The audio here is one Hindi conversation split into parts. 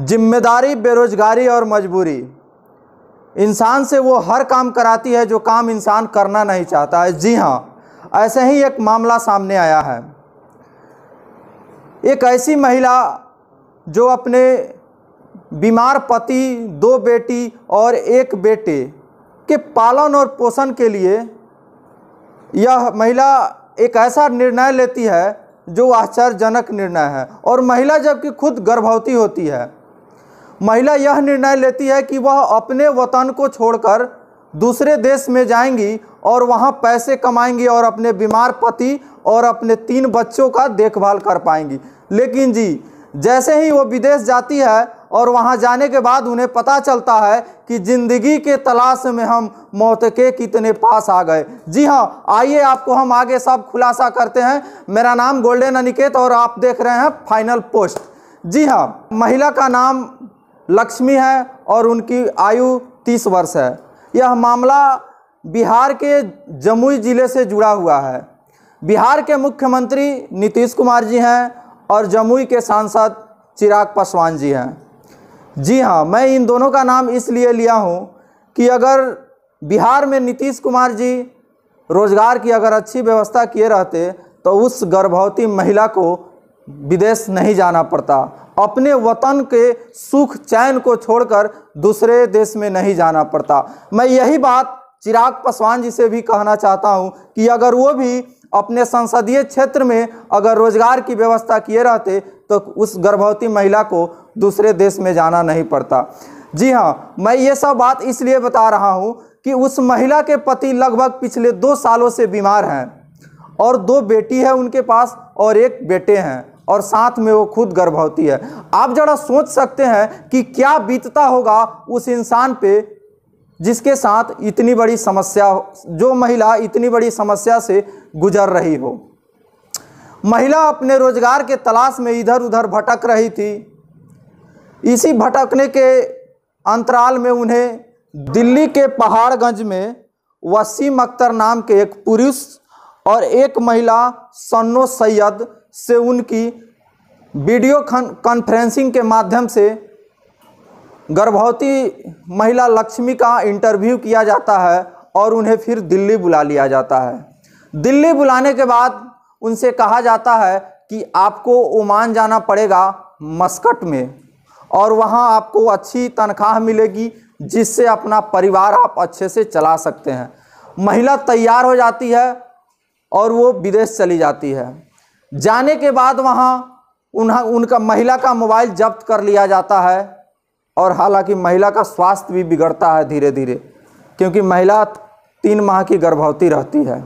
ज़िम्मेदारी, बेरोजगारी और मजबूरी। इंसान से वो हर काम कराती है जो काम इंसान करना नहीं चाहता है। जी हाँ ऐसे ही एक मामला सामने आया है। एक ऐसी महिला जो अपने बीमार पति, दो बेटी और एक बेटे के पालन और पोषण के लिए यह महिला एक ऐसा निर्णय लेती है जो आश्चर्यजनक निर्णय है। और महिला जबकि खुद गर्भवती होती है। महिला यह निर्णय लेती है कि वह अपने वतन को छोड़कर दूसरे देश में जाएँगी और वहाँ पैसे कमाएँगी और अपने बीमार पति और अपने तीन बच्चों का देखभाल कर पाएँगी। लेकिन जी, जैसे ही वो विदेश जाती है और वहाँ जाने के बाद उन्हें पता चलता है कि ज़िंदगी के तलाश में हम मौत के कितने पास आ गए। जी हाँ आइए आपको हम आगे सब खुलासा करते हैं। मेरा नाम गोल्डन अनिकेत और आप देख रहे हैं फाइनल पोस्ट। जी हाँ महिला का नाम लक्ष्मी है और उनकी आयु तीस वर्ष है। यह मामला बिहार के जमुई ज़िले से जुड़ा हुआ है। बिहार के मुख्यमंत्री नीतीश कुमार जी हैं और जमुई के सांसद चिराग पासवान जी हैं। जी हाँ मैं इन दोनों का नाम इसलिए लिया हूँ कि अगर बिहार में नीतीश कुमार जी रोज़गार की अगर अच्छी व्यवस्था किए रहते तो उस गर्भवती महिला को विदेश नहीं जाना पड़ता। अपने वतन के सुख चैन को छोड़कर दूसरे देश में नहीं जाना पड़ता। मैं यही बात चिराग पासवान जी से भी कहना चाहता हूँ कि अगर वो भी अपने संसदीय क्षेत्र में अगर रोज़गार की व्यवस्था किए रहते तो उस गर्भवती महिला को दूसरे देश में जाना नहीं पड़ता। जी हाँ मैं ये सब बात इसलिए बता रहा हूँ कि उस महिला के पति लगभग पिछले दो सालों से बीमार हैं और दो बेटी है उनके पास और एक बेटे हैं। और साथ में वो खुद गर्भवती है। आप जरा सोच सकते हैं कि क्या बीतता होगा उस इंसान पे जिसके साथ इतनी बड़ी समस्या जो महिला इतनी बड़ी समस्या से गुजर रही हो। महिला अपने रोज़गार के तलाश में इधर उधर भटक रही थी। इसी भटकने के अंतराल में उन्हें दिल्ली के पहाड़गंज में वसीम अख्तर नाम के एक पुरुष और एक महिला सन्नो सैयद से उनकी वीडियो कॉन्फ्रेंसिंग के माध्यम से गर्भवती महिला लक्ष्मी का इंटरव्यू किया जाता है और उन्हें फिर दिल्ली बुला लिया जाता है। दिल्ली बुलाने के बाद उनसे कहा जाता है कि आपको ओमान जाना पड़ेगा मस्कट में और वहाँ आपको अच्छी तनख्वाह मिलेगी जिससे अपना परिवार आप अच्छे से चला सकते हैं। महिला तैयार हो जाती है और वो विदेश चली जाती है। जाने के बाद वहाँ उन्हें, उनका महिला का मोबाइल जब्त कर लिया जाता है और हालाँकि महिला का स्वास्थ्य भी बिगड़ता है धीरे धीरे क्योंकि महिला तीन माह की गर्भवती रहती है।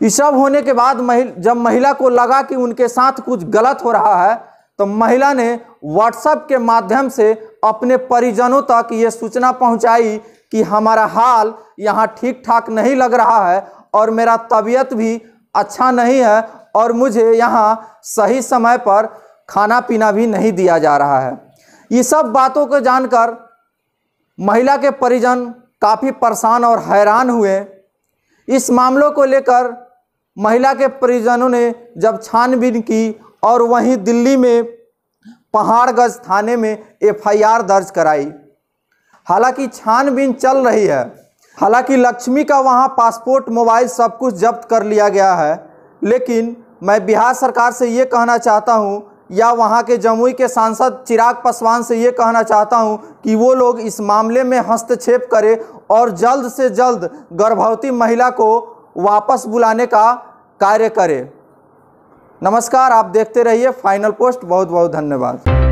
ये सब होने के बाद महिल जब महिला को लगा कि उनके साथ कुछ गलत हो रहा है तो महिला ने व्हाट्सएप के माध्यम से अपने परिजनों तक ये सूचना पहुंचाई कि हमारा हाल यहाँ ठीक ठाक नहीं लग रहा है और मेरा तबीयत भी अच्छा नहीं है और मुझे यहाँ सही समय पर खाना पीना भी नहीं दिया जा रहा है। ये सब बातों को जानकर महिला के परिजन काफ़ी परेशान और हैरान हुए। इस मामलों को लेकर महिला के परिजनों ने जब छानबीन की और वहीं दिल्ली में पहाड़गंज थाने में एफआईआर दर्ज कराई। हालाँकि छानबीन चल रही है हालाँकि लक्ष्मी का वहाँ पासपोर्ट, मोबाइल सब कुछ जब्त कर लिया गया है। लेकिन मैं बिहार सरकार से ये कहना चाहता हूँ, या वहाँ के जमुई के सांसद चिराग पासवान से ये कहना चाहता हूँ कि वो लोग इस मामले में हस्तक्षेप करें और जल्द से जल्द गर्भवती महिला को वापस बुलाने का कार्य करें। नमस्कार, आप देखते रहिए फाइनल पोस्ट। बहुत बहुत धन्यवाद।